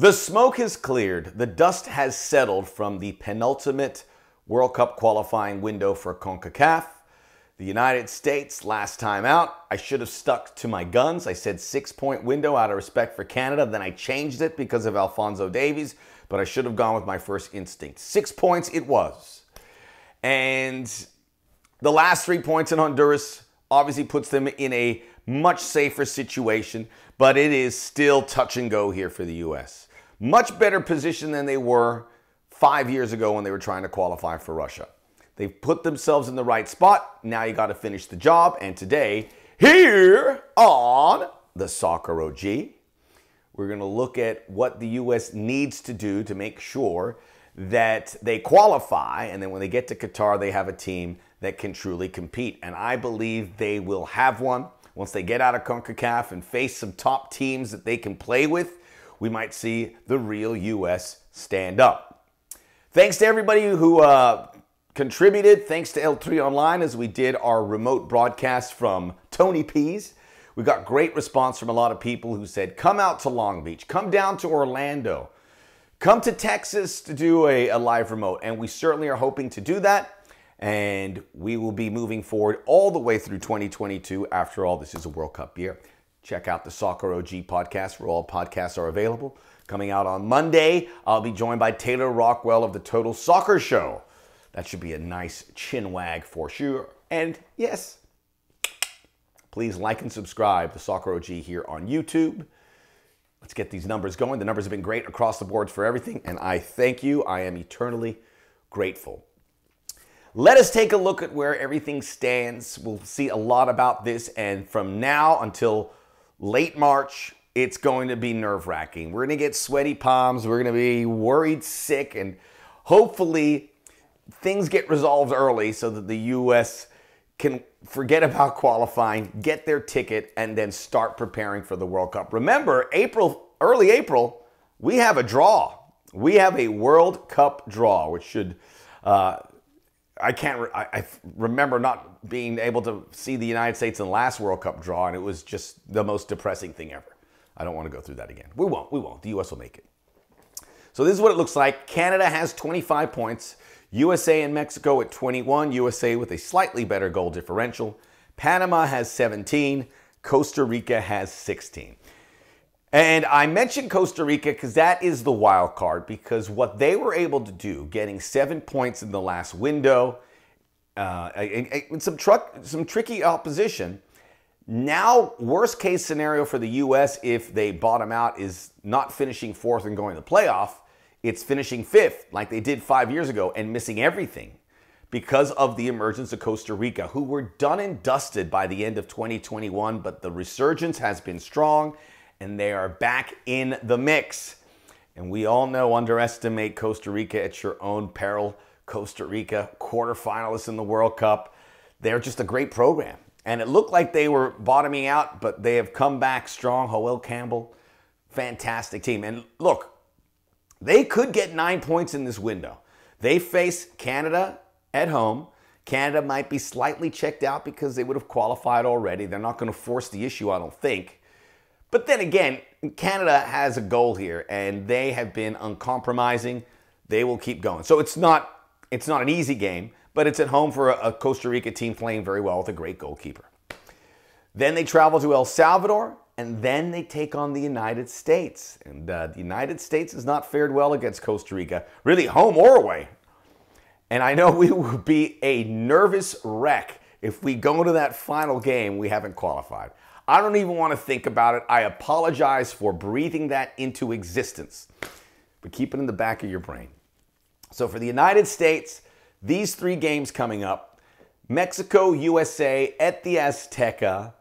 The smoke has cleared. The dust has settled from the penultimate World Cup qualifying window for CONCACAF. The United States, last time out, I should have stuck to my guns. I said six point window out of respect for Canada. Then I changed it because of Alfonso Davies, but I should have gone with my first instinct. Six points it was. And the last three points in Honduras obviously puts them in a much safer situation, but it is still touch and go here for the U.S much better position than they were five years ago when they were trying to qualify for Russia. They've put themselves in the right spot. Now you got to finish the job. And today, here on the Soccer OG, we're going to look at what the U.S. needs to do to make sure that they qualify. And then when they get to Qatar, they have a team that can truly compete. And I believe they will have one once they get out of CONCACAF and face some top teams that they can play with we might see the real U.S. stand up. Thanks to everybody who uh, contributed. Thanks to L3 Online as we did our remote broadcast from Tony P's. We got great response from a lot of people who said, come out to Long Beach, come down to Orlando, come to Texas to do a, a live remote. And we certainly are hoping to do that. And we will be moving forward all the way through 2022. After all, this is a World Cup year. Check out the Soccer OG podcast where all podcasts are available. Coming out on Monday, I'll be joined by Taylor Rockwell of the Total Soccer Show. That should be a nice chin wag for sure. And yes, please like and subscribe to Soccer OG here on YouTube. Let's get these numbers going. The numbers have been great across the boards for everything, and I thank you. I am eternally grateful. Let us take a look at where everything stands. We'll see a lot about this, and from now until late March, it's going to be nerve wracking. We're going to get sweaty palms. We're going to be worried sick. And hopefully, things get resolved early so that the U.S. can forget about qualifying, get their ticket, and then start preparing for the World Cup. Remember, April, early April, we have a draw. We have a World Cup draw, which should uh, I can't. Re- I, I, remember not being able to see the United States in the last World Cup draw, and it was just the most depressing thing ever. I don't want to go through that again. We won't. We won't. The U.S. will make it. So this is what it looks like. Canada has 25 points. USA and Mexico at 21. USA with a slightly better goal differential. Panama has 17. Costa Rica has 16. And I mentioned Costa Rica because that is the wild card because what they were able to do, getting seven points in the last window, uh, and, and some, truck, some tricky opposition. Now, worst case scenario for the U.S. if they bottom out is not finishing fourth and going to the playoff. It's finishing fifth like they did five years ago and missing everything because of the emergence of Costa Rica, who were done and dusted by the end of 2021, but the resurgence has been strong and they are back in the mix. And we all know underestimate Costa Rica at your own peril. Costa Rica, quarterfinalists in the World Cup. They're just a great program. And it looked like they were bottoming out, but they have come back strong. Joel Campbell, fantastic team. And look, they could get nine points in this window. They face Canada at home. Canada might be slightly checked out because they would have qualified already. They're not going to force the issue, I don't think. But then again, Canada has a goal here, and they have been uncompromising. They will keep going. So it's not it's not an easy game, but it's at home for a, Costa Rica team playing very well with a great goalkeeper. Then they travel to El Salvador, and then they take on the United States. And uh, the United States has not fared well against Costa Rica, really home or away. And I know we will be a nervous wreck if we go to that final game we haven't qualified. I don't even want to think about it. I apologize for breathing that into existence. But keep it in the back of your brain. So for the United States, these three games coming up Mexico, USA at the Azteca.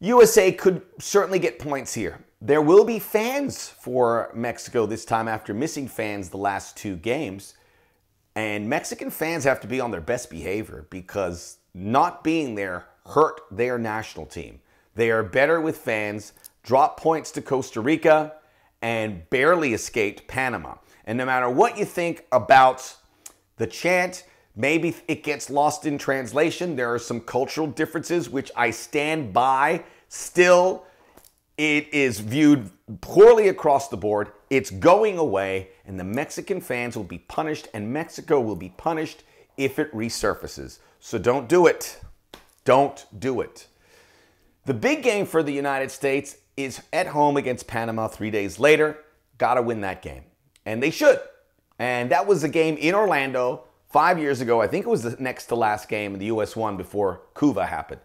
USA could certainly get points here. There will be fans for Mexico this time after missing fans the last two games. And Mexican fans have to be on their best behavior because not being there hurt their national team. They are better with fans, dropped points to Costa Rica, and barely escaped Panama. And no matter what you think about the chant, maybe it gets lost in translation. There are some cultural differences which I stand by. Still, It is viewed poorly across the board. It's going away, and the Mexican fans will be punished, and Mexico will be punished if it resurfaces. So don't do it. Don't do it. The big game for the United States is at home against Panama three days later. Got to win that game. And they should. And that was a game in Orlando five years ago. I think it was the next to last game in the US won before Couva happened.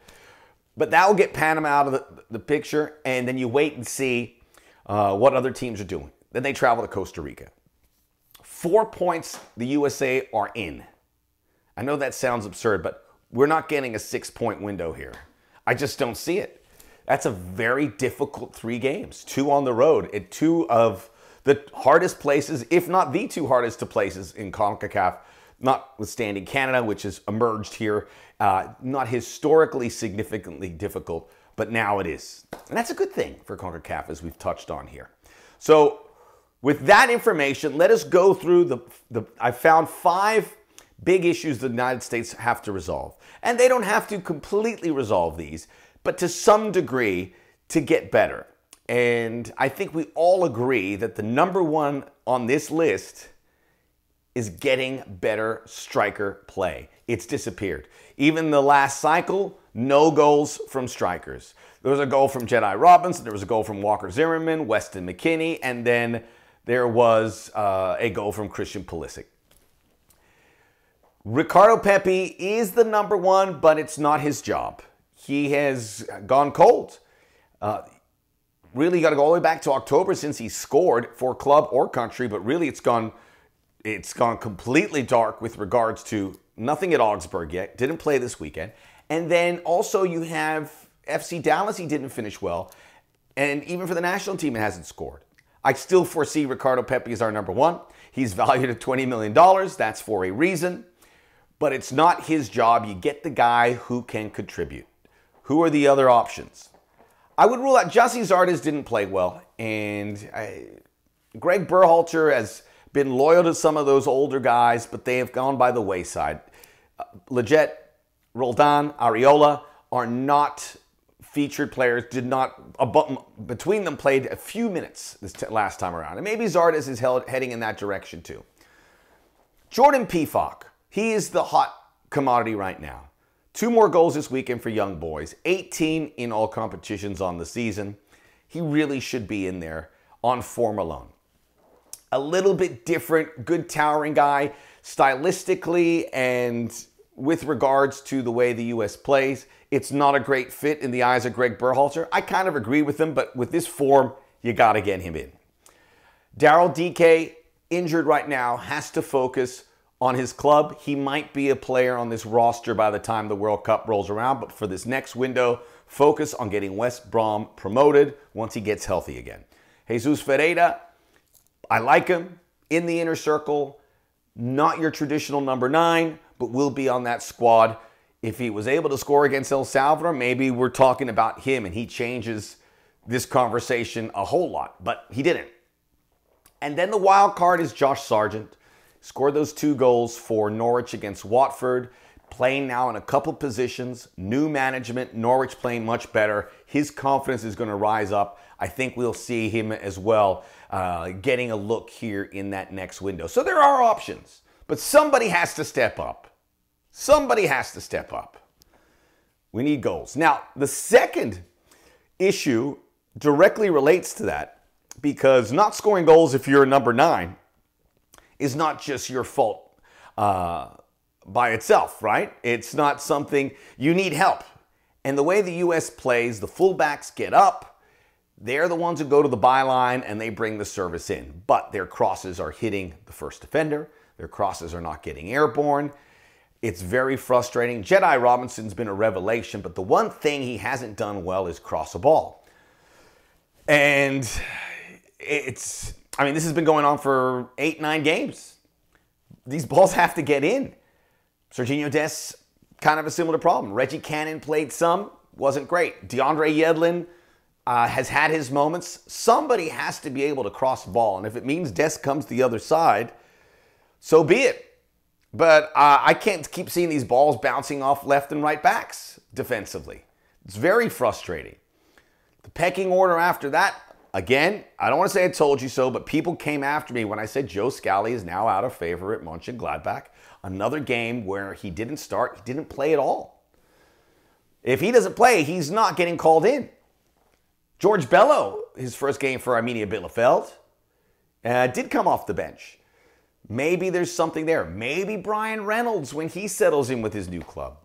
But that will get Panama out of the, the picture. And then you wait and see uh, what other teams are doing. Then they travel to Costa Rica. Four points the USA are in. I know that sounds absurd, but we're not getting a six point window here. I just don't see it. That's a very difficult three games, two on the road, at two of the hardest places, if not the two hardest places in CONCACAF, notwithstanding Canada, which has emerged here, uh, not historically significantly difficult, but now it is. And that's a good thing for CONCACAF, as we've touched on here. So, with that information, let us go through the, the I found five big issues the United States have to resolve. And they don't have to completely resolve these, but to some degree to get better. And I think we all agree that the number one on this list is getting better striker play. It's disappeared. Even the last cycle, no goals from strikers. There was a goal from Jedi Robinson, there was a goal from Walker Zimmerman, Weston McKennie, and then there was uh, a goal from Christian Pulisic. Ricardo Pepi is the number one, but it's not his job. He has gone cold. Uh, really got to go all the way back to October since he scored for club or country, but really it's gone it's gone completely dark with regards to nothing at Augsburg yet. Didn't play this weekend. And then also you have FC Dallas, he didn't finish well. And even for the national team, it hasn't scored. I still foresee Ricardo Pepi as our number one. He's valued at $20 million. That's for a reason. But it's not his job. You get the guy who can contribute. Who are the other options? I would rule out Gyasi Zardes didn't play well, and I, Greg Berhalter has been loyal to some of those older guys, but they have gone by the wayside. Uh, Lletget, Roldan, Arriola are not featured players. Did not between them played a few minutes this last time around, and maybe Zardes is held, heading in that direction too. Jordan Pefok, he is the hot commodity right now. Two more goals this weekend for young boys, 18 in all competitions on the season. He really should be in there on form alone. A little bit different, good towering guy, stylistically and with regards to the way the U.S. plays. It's not a great fit in the eyes of Greg Berhalter. I kind of agree with him, but with this form, you got to get him in. Daryl Dike, injured right now, has to focus on his club. He might be a player on this roster by the time the World Cup rolls around, but for this next window, focus on getting West Brom promoted once he gets healthy again. Jesus Ferreira, I like him in the inner circle, not your traditional number nine, but will be on that squad. If he was able to score against El Salvador, maybe we're talking about him and he changes this conversation a whole lot, but he didn't. And then the wild card is Josh Sargent. Scored those two goals for Norwich against Watford. Playing now in a couple positions, new management, Norwich playing much better. His confidence is going to rise up. I think we'll see him as well uh, getting a look here in that next window. So there are options, but somebody has to step up. Somebody has to step up. We need goals. Now, the second issue directly relates to that because not scoring goals if you're a number nine is not just your fault uh, by itself, right? It's not something you need help. And the way the U.S. plays, the fullbacks get up. They're the ones who go to the byline and they bring the service in. But their crosses are hitting the first defender. Their crosses are not getting airborne. It's very frustrating. Jedi Robinson's been a revelation, but the one thing he hasn't done well is cross a ball. And it's I mean, this has been going on for eight, nine games. These balls have to get in. Sergiño Dest, kind of a similar problem. Reggie Cannon played some, wasn't great. DeAndre Yedlin uh, has had his moments. Somebody has to be able to cross the ball. And if it means Dest comes the other side, so be it. But uh, I can't keep seeing these balls bouncing off left and right backs defensively. It's very frustrating. The pecking order after that, again, I don't want to say I told you so, but people came after me when I said Joe Scally is now out of favor at Mönchengladbach. Another game where he didn't start, he didn't play at all. If he doesn't play, he's not getting called in. George Bello, his first game for Arminia Bielefeld, uh, did come off the bench. Maybe there's something there. Maybe Bryan Reynolds when he settles in with his new club.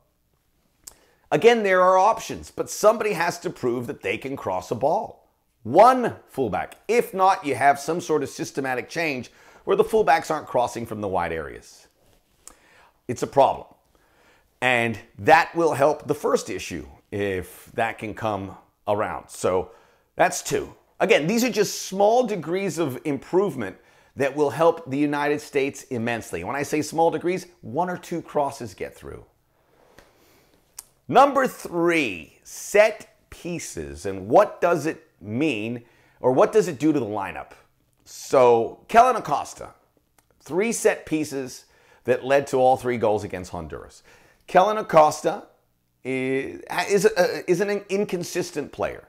Again, there are options, but somebody has to prove that they can cross a ball. One fullback. If not, you have some sort of systematic change where the fullbacks aren't crossing from the wide areas. It's a problem. And that will help the first issue if that can come around. So that's two. Again, these are just small degrees of improvement that will help the United States immensely. When I say small degrees, one or two crosses get through. Number three, set pieces. And what does it mean, or what does it do to the lineup? So, Kellyn Acosta, three set pieces that led to all three goals against Honduras. Kellyn Acosta is, is, a, is an inconsistent player.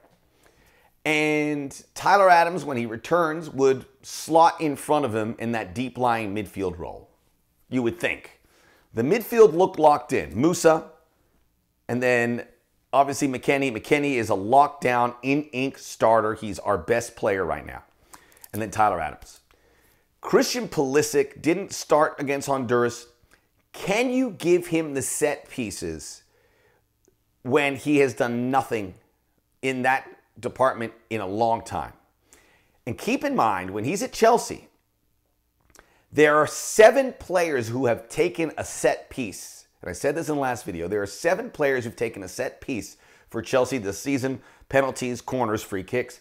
And Tyler Adams, when he returns, would slot in front of him in that deep lying midfield role. You would think. The midfield looked locked in. Musah, and then obviously McKennie. McKennie is a lockdown in ink starter. He's our best player right now. And then Tyler Adams. Christian Pulisic didn't start against Honduras. Can you give him the set pieces when he has done nothing in that department in a long time. And keep in mind, when he's at Chelsea, there are seven players who have taken a set piece. And I said this in the last video. There are seven players who've taken a set piece for Chelsea this season penalties, corners, free kicks.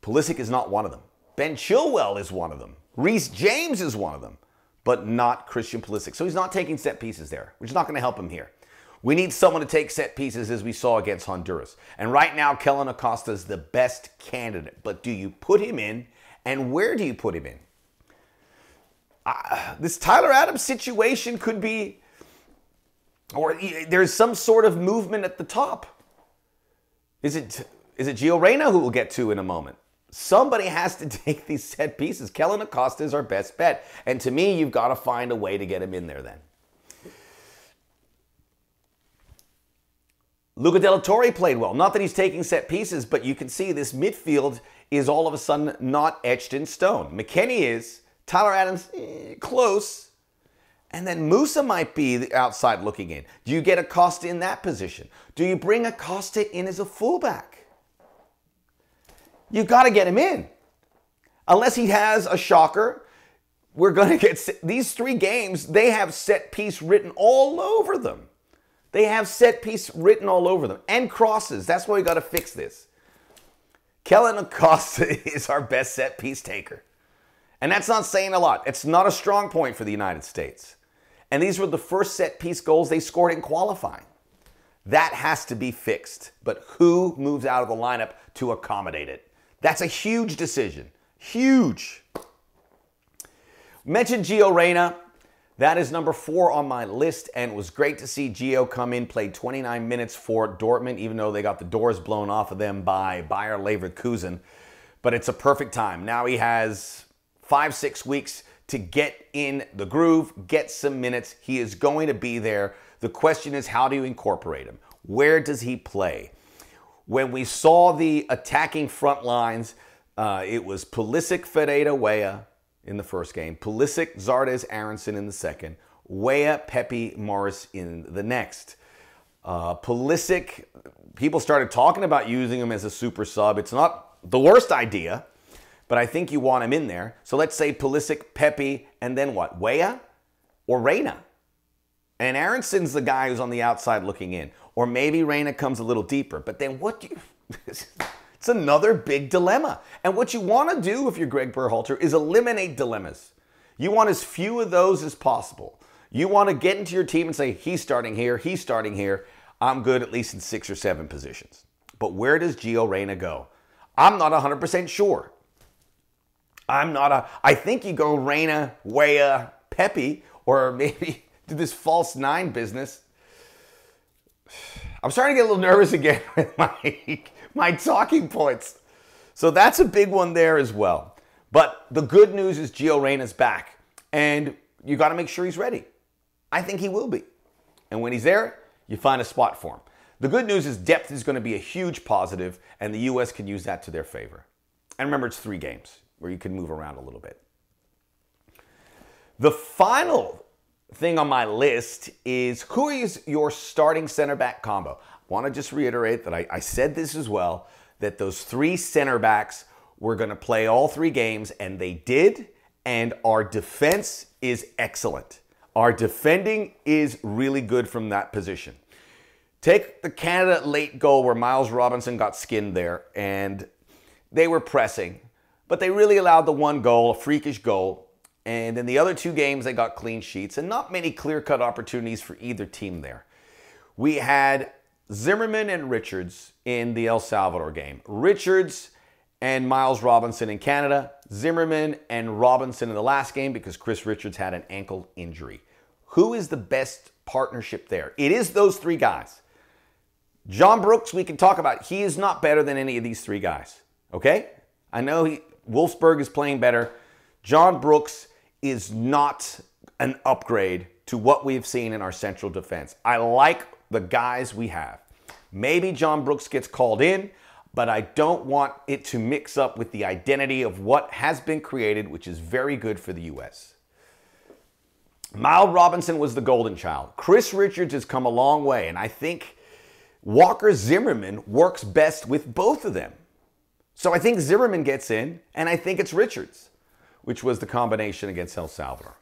Pulisic is not one of them. Ben Chilwell is one of them. Reece James is one of them, but not Christian Pulisic. So he's not taking set pieces there, which is not going to help him here. We need someone to take set pieces as we saw against Honduras. And right now, Kellyn Acosta is the best candidate. But do you put him in? And where do you put him in? Uh, this Tyler Adams situation could be, or there's some sort of movement at the top. Is it is it Gio Reyna who we'll get to in a moment? Somebody has to take these set pieces. Kellyn Acosta is our best bet. And to me, you've got to find a way to get him in there then. Luca de la Torre played well. Not that he's taking set pieces, but you can see this midfield is all of a sudden not etched in stone. McKennie is, Tyler Adams, eh, close. And then Musah might be the outside looking in. Do you get Acosta in that position? Do you bring Acosta in as a fullback? You've got to get him in. Unless he has a shocker, we're going to get these three games, they have set piece written all over them. They have set piece written all over them and crosses. That's why we got to fix this. Kellyn Acosta is our best set piece taker. And that's not saying a lot. It's not a strong point for the United States. And these were the first set piece goals they scored in qualifying. That has to be fixed. But who moves out of the lineup to accommodate it? That's a huge decision. Huge. Mentioned Gio Reyna. That is number four on my list, and it was great to see Gio come in, played 29 minutes for Dortmund, even though they got the doors blown off of them by Bayer Leverkusen. But it's a perfect time. Now he has five, six weeks to get in the groove, get some minutes. He is going to be there. The question is, how do you incorporate him? Where does he play? When we saw the attacking front lines, uh, it was Pulisic, Ferreira, Weah, in the first game, Pulisic, Zardes, Aaronson in the second, Weah, Pepi, Morris in the next. Uh, Pulisic, people started talking about using him as a super sub. It's not the worst idea, but I think you want him in there. So let's say Pulisic, Pepi, and then what? Weah or Reyna? And Aaronson's the guy who's on the outside looking in. Or maybe Reyna comes a little deeper. But then what do you... It's another big dilemma. And what you want to do if you're Greg Berhalter is eliminate dilemmas. You want as few of those as possible. You want to get into your team and say, he's starting here, he's starting here. I'm good at least in six or seven positions. But where does Gio Reyna go? I'm not 100% sure. I'm not a. I think you go Reyna, Weah, Pepi, or maybe do this false nine business. I'm starting to get a little nervous again with my my talking points. So that's a big one there as well. But the good news is Gio Reyna's back, and you got to make sure he's ready. I think he will be. And when he's there, you find a spot for him. The good news is depth is going to be a huge positive, and the U.S. can use that to their favor. And remember, it's three games where you can move around a little bit. The final thing on my list is who is your starting center back combo? I want to just reiterate that I, I said this as well that those three center backs were going to play all three games, and they did. And our defense is excellent. Our defending is really good from that position. Take the Canada late goal where Miles Robinson got skinned there, and they were pressing, but they really allowed the one goal, a freakish goal. And in the other two games, they got clean sheets and not many clear cut opportunities for either team there. We had Zimmerman and Richards in the El Salvador game. Richards and Miles Robinson in Canada, Zimmerman and Robinson in the last game because Chris Richards had an ankle injury. Who is the best partnership there? It is those three guys. John Brooks, we can talk about. He is not better than any of these three guys. Okay? I know he, Wolfsburg is playing better. John Brooks is not an upgrade to what we've seen in our central defense. I like the guys we have. Maybe John Brooks gets called in, but I don't want it to mix up with the identity of what has been created, which is very good for the U.S. Miles Robinson was the golden child. Chris Richards has come a long way, and I think Walker Zimmerman works best with both of them. So I think Zimmerman gets in, and I think it's Richards, which was the combination against El Salvador.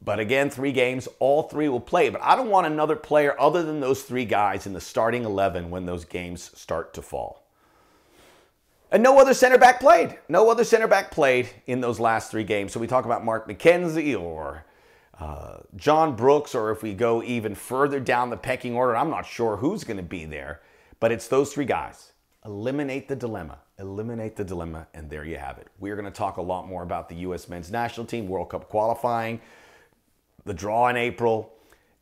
But again, three games, all three will play. But I don't want another player other than those three guys in the starting 11 when those games start to fall. And no other center back played. No other center back played in those last three games. So we talk about Mark McKenzie or uh, John Brooks, or if we go even further down the pecking order, I'm not sure who's going to be there. But it's those three guys. Eliminate the dilemma. Eliminate the dilemma, and there you have it. We're going to talk a lot more about the U.S. men's national team, World Cup qualifying the draw in April.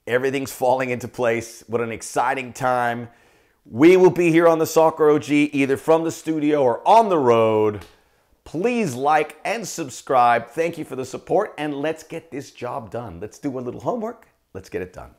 Everything's falling into place. What an exciting time. We will be here on the Soccer OG either from the studio or on the road. Please like and subscribe. Thank you for the support, and let's get this job done. Let's do a little homework. Let's get it done.